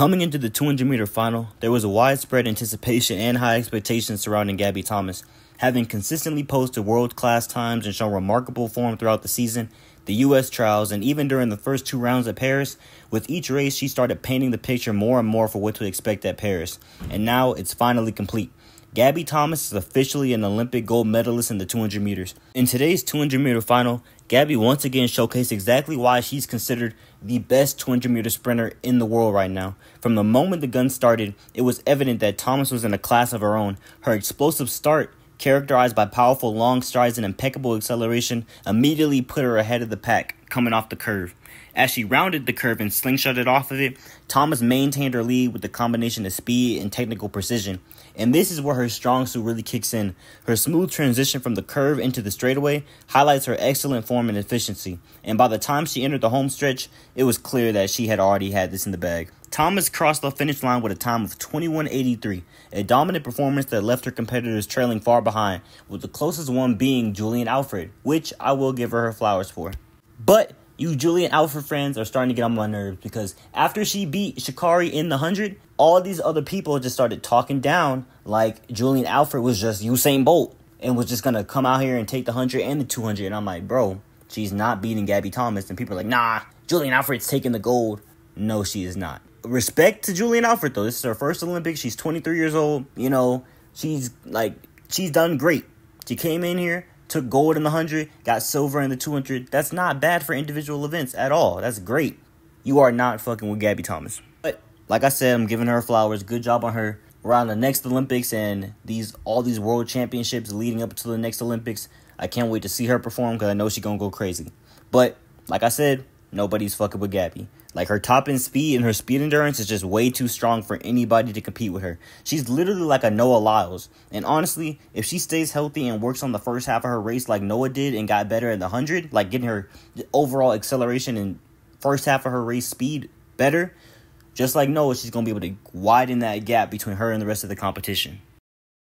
Coming into the 200 meter final, there was a widespread anticipation and high expectations surrounding Gabby Thomas. Having consistently posted world class times and shown remarkable form throughout the season, the U.S. trials, and even during the first two rounds at Paris, with each race she started painting the picture more and more for what to expect at Paris. And now it's finally complete. Gabby Thomas is officially an Olympic gold medalist in the 200 meters. In today's 200 meter final, Gabby once again showcased exactly why she's considered the best 200 meter sprinter in the world right now. From the moment the gun started, it was evident that Thomas was in a class of her own. Her explosive start, characterized by powerful long strides and impeccable acceleration, immediately put her ahead of the pack coming off the curve. As she rounded the curve and slingshotted off of it, Thomas maintained her lead with a combination of speed and technical precision. And this is where her strong suit really kicks in. Her smooth transition from the curve into the straightaway highlights her excellent form and efficiency. And by the time she entered the home stretch, it was clear that she had already had this in the bag. Thomas crossed the finish line with a time of 21.83, a dominant performance that left her competitors trailing far behind, with the closest one being Julien Alfred, which I will give her her flowers for. But you Julien Alfred fans are starting to get on my nerves because after she beat Sha'Carri in the 100, all these other people just started talking down like Julien Alfred was just Usain Bolt and was just going to come out here and take the 100 and the 200. And I'm like, bro, she's not beating Gabby Thomas. And people are like, nah, Julien Alfred's taking the gold. No, she is not. Respect to Julien Alfred, though. This is her first Olympics. She's 23 years old. You know, she's like, she's done great. She came in here, took gold in the 100, got silver in the 200. That's not bad for individual events at all. That's great. You are not fucking with Gabby Thomas. But like I said, I'm giving her flowers. Good job on her. We're on the next Olympics and these all these world championships leading up to the next Olympics. I can't wait to see her perform because I know she's gonna go crazy. But like I said, nobody's fucking with Gabby. Like her top end speed and her speed endurance is just way too strong for anybody to compete with her. She's literally like a Noah Lyles. And honestly, if she stays healthy and works on the first half of her race like Noah did and got better in the 100, like getting her overall acceleration and first half of her race speed better, just like Noah, she's going to be able to widen that gap between her and the rest of the competition.